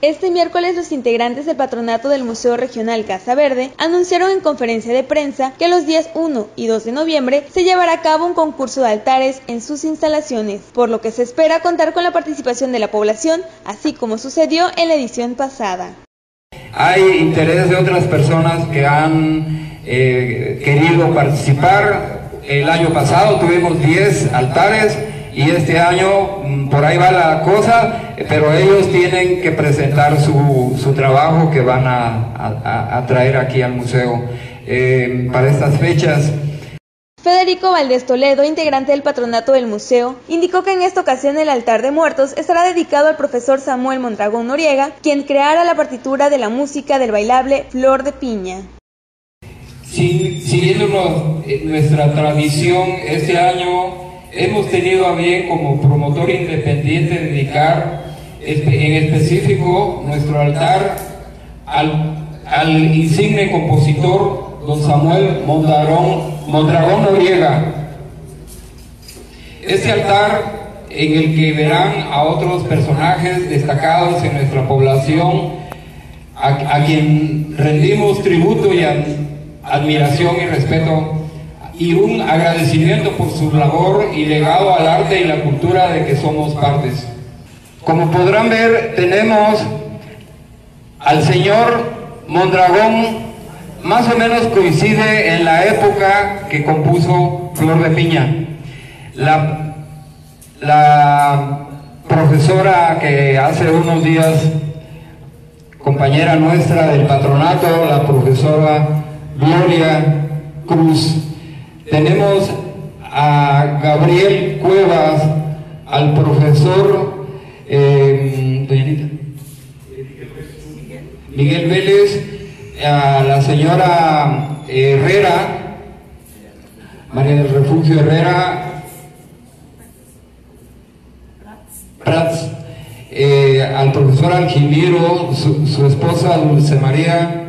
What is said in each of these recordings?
Este miércoles los integrantes del patronato del Museo Regional Casa Verde anunciaron en conferencia de prensa que los días 1 y 2 de noviembre se llevará a cabo un concurso de altares en sus instalaciones, por lo que se espera contar con la participación de la población, así como sucedió en la edición pasada. Hay interés de otras personas que han eh, querido participar. El año pasado tuvimos 10 altares y este año mm, por ahí va la cosa, pero ellos tienen que presentar su, su trabajo que van a, a, traer aquí al museo eh, para estas fechas. Federico Valdés Toledo, integrante del patronato del museo, indicó que en esta ocasión el altar de muertos estará dedicado al profesor Samuel Mondragón Noriega, quien creara la partitura de la música del bailable Flor de Piña. Siguiendo eh, nuestra tradición, este año hemos tenido a bien como promotor independiente dedicar en específico nuestro altar al, insigne compositor don Samuel Mondragón, Mondragón Noriega. Este altar en el que verán a otros personajes destacados en nuestra población, a, a quien rendimos tributo y admiración y respeto y un agradecimiento por su labor y legado al arte y la cultura de que somos partes. Como podrán ver, tenemos al señor Mondragón, más o menos coincide en la época que compuso Flor de Piña. La, la profesora que hace unos días, compañera nuestra del patronato, la profesora Gloria Cruz, tenemos a Gabriel Cuevas, al profesor eh, Miguel Vélez, a la señora Herrera, María del Refugio Herrera, Prats, eh, al profesor Algimiro, su, su esposa Dulce María,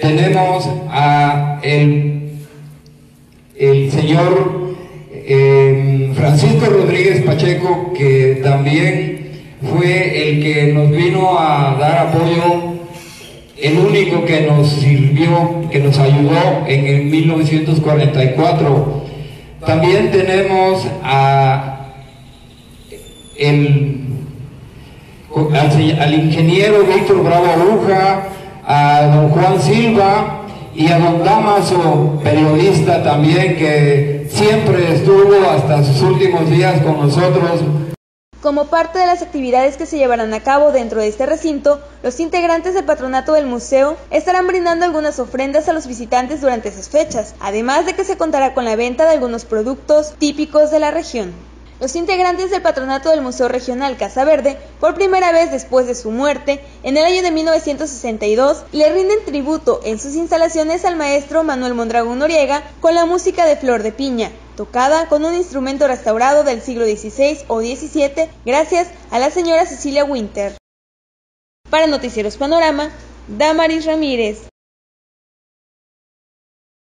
tenemos a el señor em, Francisco Rodríguez Pacheco, que también fue el que nos vino a dar apoyo, el único que nos sirvió, que nos ayudó en el 1944. También tenemos a al ingeniero Víctor Bravo Aguja, a don Juan Silva, y a don Damaso, periodista también, que siempre estuvo hasta sus últimos días con nosotros. Como parte de las actividades que se llevarán a cabo dentro de este recinto, los integrantes del patronato del museo estarán brindando algunas ofrendas a los visitantes durante esas fechas, además de que se contará con la venta de algunos productos típicos de la región. Los integrantes del patronato del Museo Regional Casa Verde, por primera vez después de su muerte, en el año de 1962, le rinden tributo en sus instalaciones al maestro Manuel Mondragón Noriega con la música de Flor de Piña, tocada con un instrumento restaurado del siglo XVI o XVII gracias a la señora Cecilia Winter. Para Noticieros Panorama, Damaris Ramírez.